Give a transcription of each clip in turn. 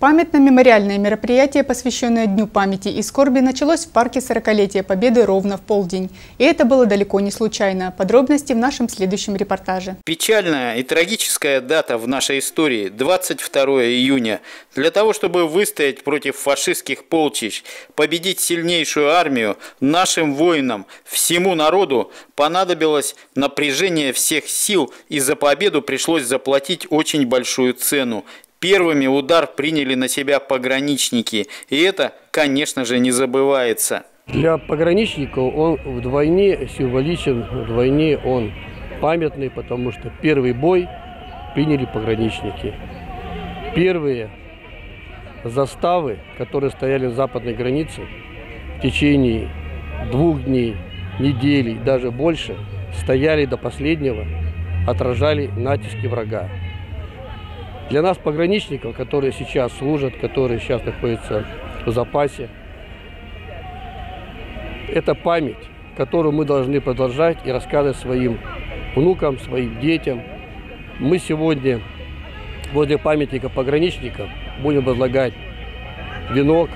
Памятно-мемориальное мероприятие, посвященное Дню памяти и скорби, началось в парке 40-летия Победы ровно в полдень. И это было далеко не случайно. Подробности в нашем следующем репортаже. Печальная и трагическая дата в нашей истории – 22 июня. Для того, чтобы выстоять против фашистских полчищ, победить сильнейшую армию, нашим воинам, всему народу понадобилось напряжение всех сил, и за победу пришлось заплатить очень большую цену. Первыми удар приняли на себя пограничники, и это, конечно же, не забывается. Для пограничников он вдвойне символичен, вдвойне он памятный, потому что первый бой приняли пограничники. Первые заставы, которые стояли на западной границе в течение двух дней, недели, даже больше, стояли до последнего, отражали натиски врага. Для нас, пограничников, которые сейчас служат, которые сейчас находятся в запасе, это память, которую мы должны продолжать и рассказывать своим внукам, своим детям. Мы сегодня возле памятника пограничников будем возлагать венок,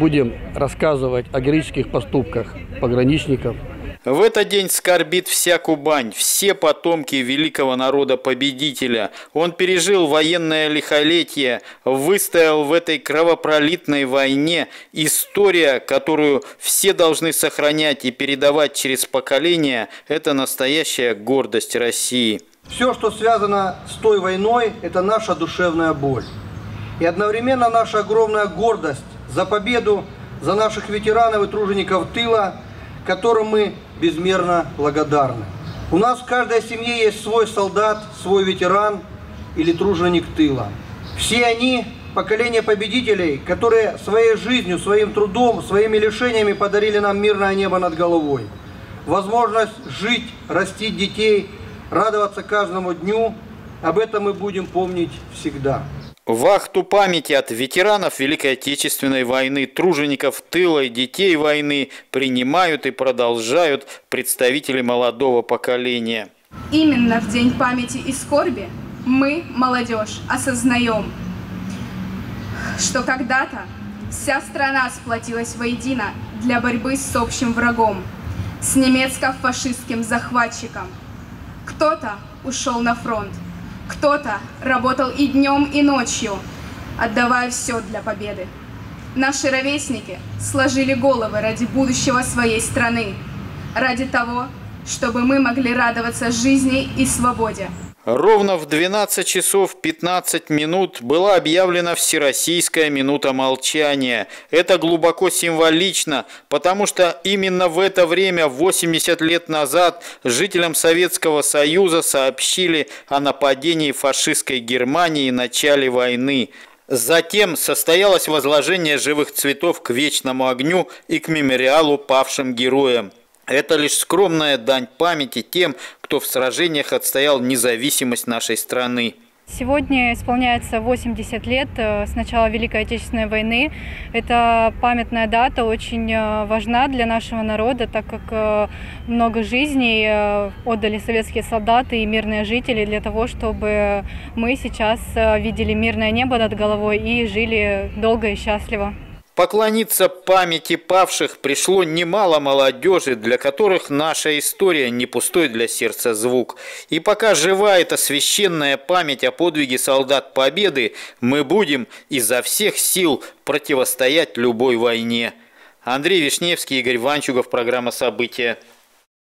будем рассказывать о героических поступках пограничников – в этот день скорбит вся Кубань, все потомки великого народа-победителя. Он пережил военное лихолетие, выстоял в этой кровопролитной войне. История, которую все должны сохранять и передавать через поколения, это настоящая гордость России. Все, что связано с той войной, это наша душевная боль. И одновременно наша огромная гордость за победу, за наших ветеранов и тружеников тыла – которым мы безмерно благодарны. У нас в каждой семье есть свой солдат, свой ветеран или труженик тыла. Все они поколение победителей, которые своей жизнью, своим трудом, своими лишениями подарили нам мирное небо над головой. Возможность жить, растить детей, радоваться каждому дню, об этом мы будем помнить всегда. Вахту памяти от ветеранов Великой Отечественной войны, тружеников тыла и детей войны принимают и продолжают представители молодого поколения. Именно в День памяти и скорби мы, молодежь, осознаем, что когда-то вся страна сплотилась воедино для борьбы с общим врагом, с немецко-фашистским захватчиком. Кто-то ушел на фронт, кто-то работал и днем, и ночью, отдавая все для победы. Наши ровесники сложили головы ради будущего своей страны, ради того, чтобы мы могли радоваться жизни и свободе. Ровно в 12 часов 15 минут была объявлена Всероссийская минута молчания. Это глубоко символично, потому что именно в это время, 80 лет назад, жителям Советского Союза сообщили о нападении фашистской Германии и начале войны. Затем состоялось возложение живых цветов к вечному огню и к мемориалу павшим героям. Это лишь скромная дань памяти тем, кто в сражениях отстоял независимость нашей страны. Сегодня исполняется 80 лет э, с начала Великой Отечественной войны. Эта памятная дата очень э, важна для нашего народа, так как э, много жизней отдали советские солдаты и мирные жители для того, чтобы мы сейчас видели мирное небо над головой и жили долго и счастливо. Поклониться памяти павших пришло немало молодежи, для которых наша история не пустой для сердца звук. И пока жива эта священная память о подвиге солдат Победы, мы будем изо всех сил противостоять любой войне. Андрей Вишневский, Игорь Ванчугов, программа «События».